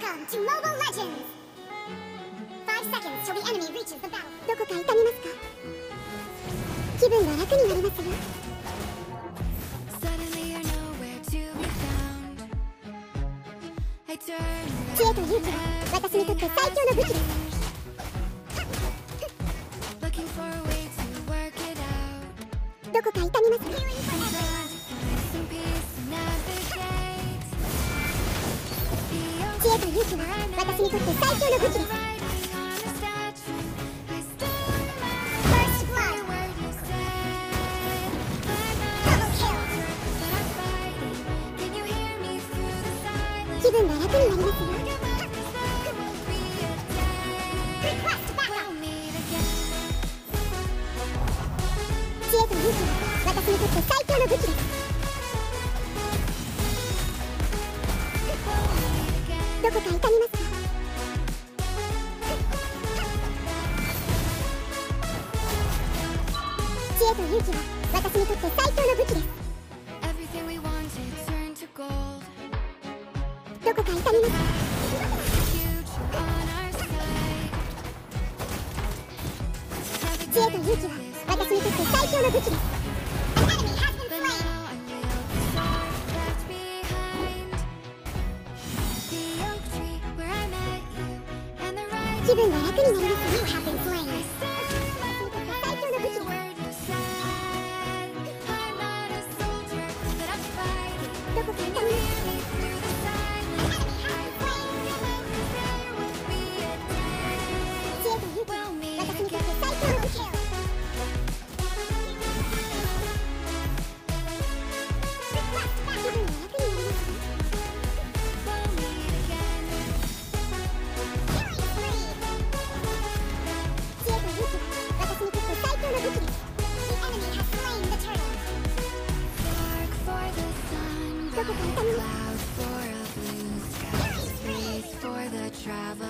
Welcome to Mobile Legends! Five seconds till the enemy reaches the battle. どこか痛みますか気分が楽になりますよ。知恵と勇気は私にとって最強の武器です。どこか痛みますか器は私にとって最強の武器です気分が楽になりますよ知恵と勇気は私にとって最強の武器です。どこか痛みます知恵と勇気は私にとって最強の武器ですどこか痛みます知恵と勇気は私にとって最強の武器です気分が楽になりますね travel.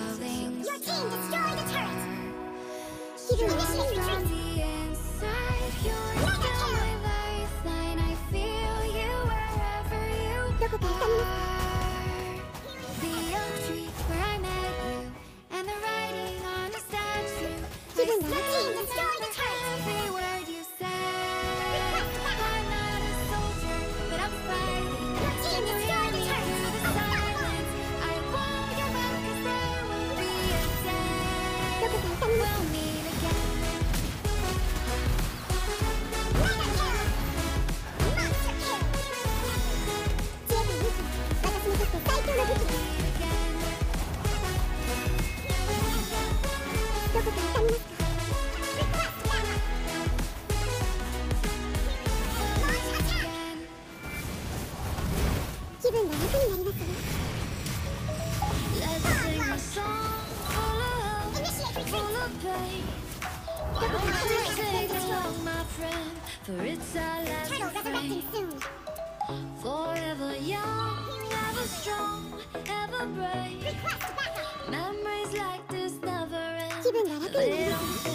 Forever young, ever strong, ever brave. Memories like this never end. They don't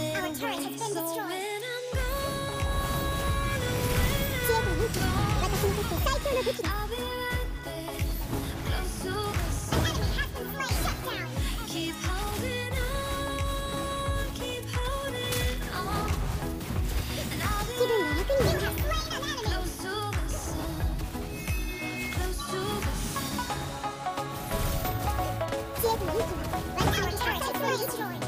Detroit.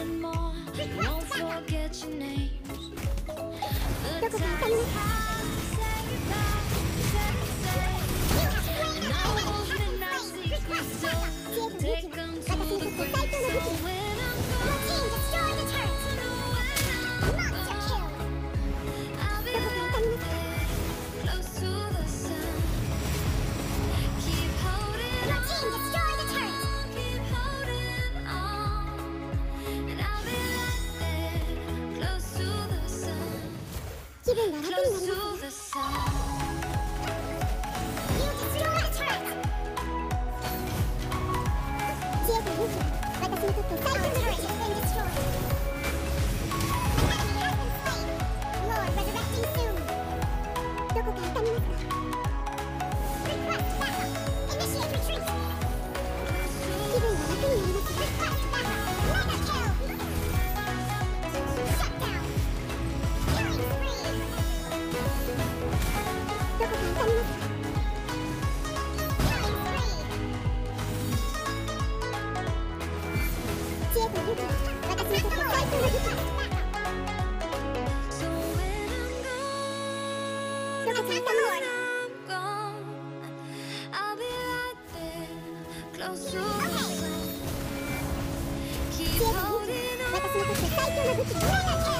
and more. Don't forget your names. The time time's 気分が楽になりますます私の最強の武器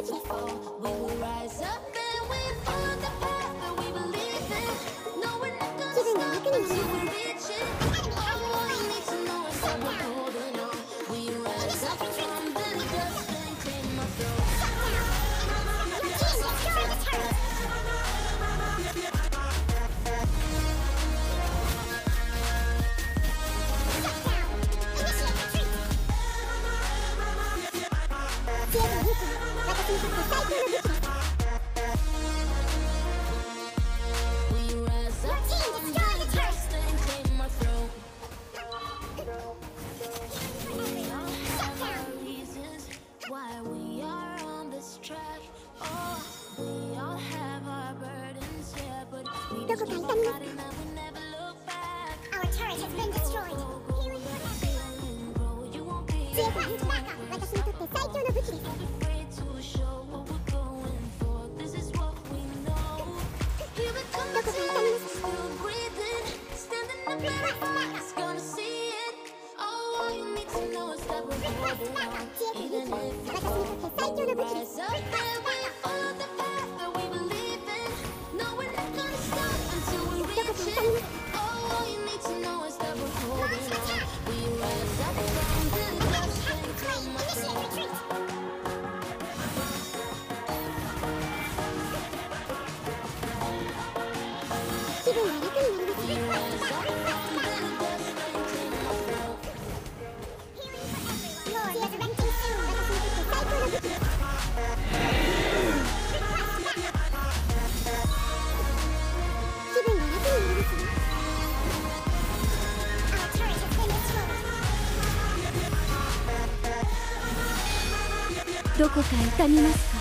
original. どこか痛みますか Our turret has been destroyed. Healing your echo. 私にとって最強の武器です。どこか痛みますか？